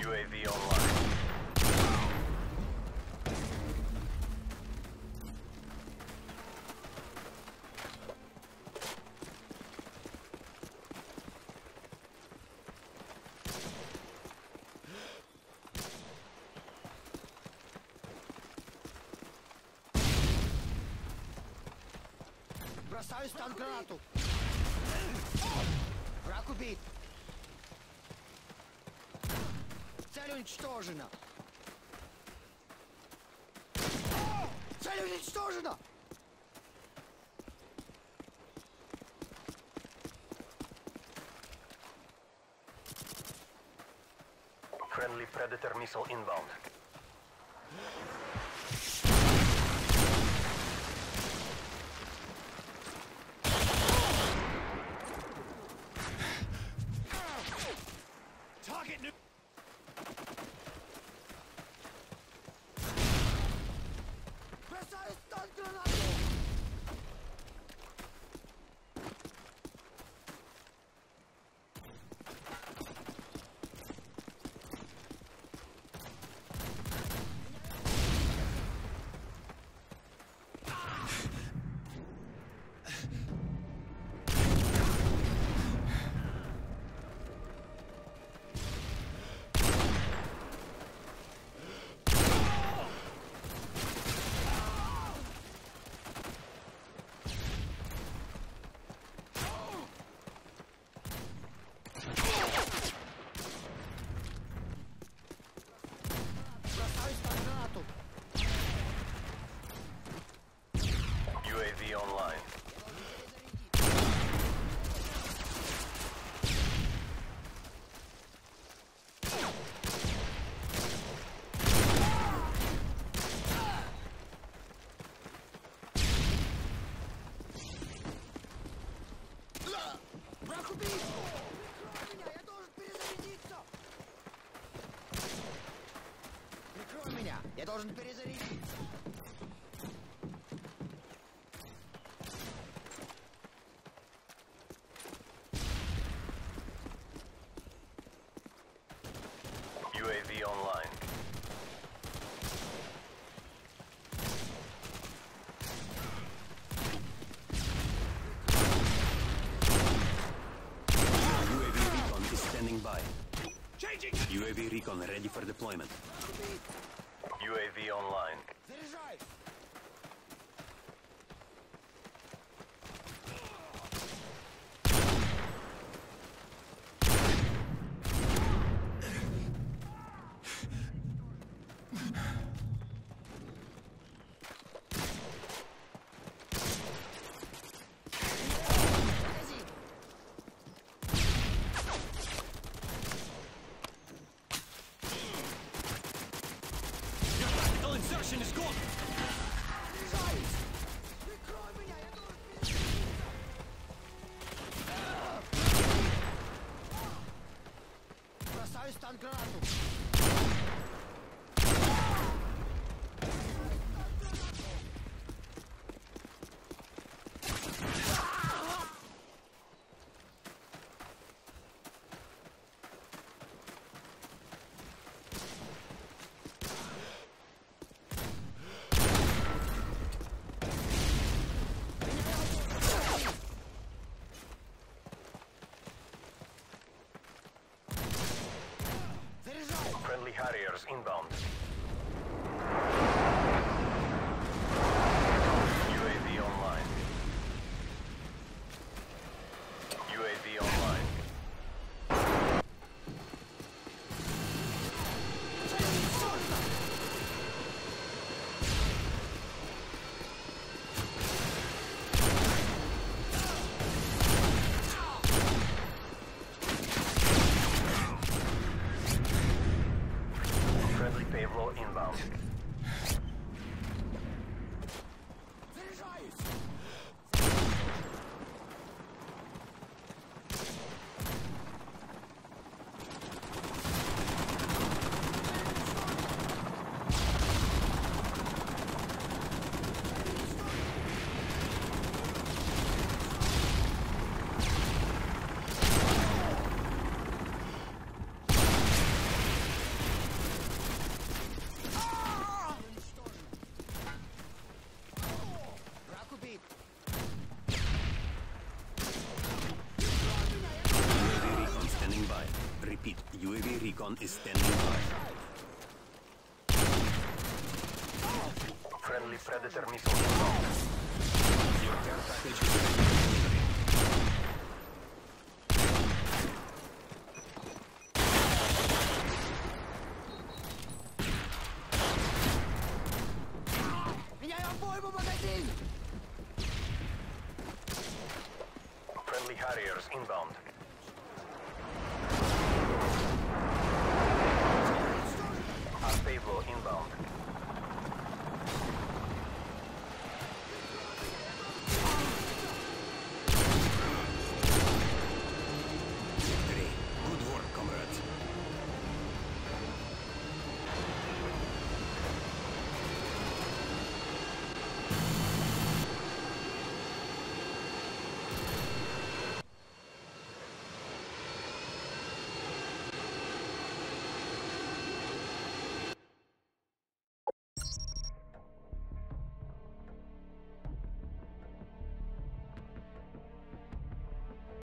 UAV online. Бросаю стан гранату. Враг убит. Цель уничтожена. Цель уничтожена! Friendly Predator missile inbound. должен перезарядиться! UAV online. UAV recon is standing by. Changing. UAV recon ready for deployment. UAV online. Friendly Harriers inbound. Recon is standing by. Friendly Predator missile. Your care is Harriers inbound. Our inbound.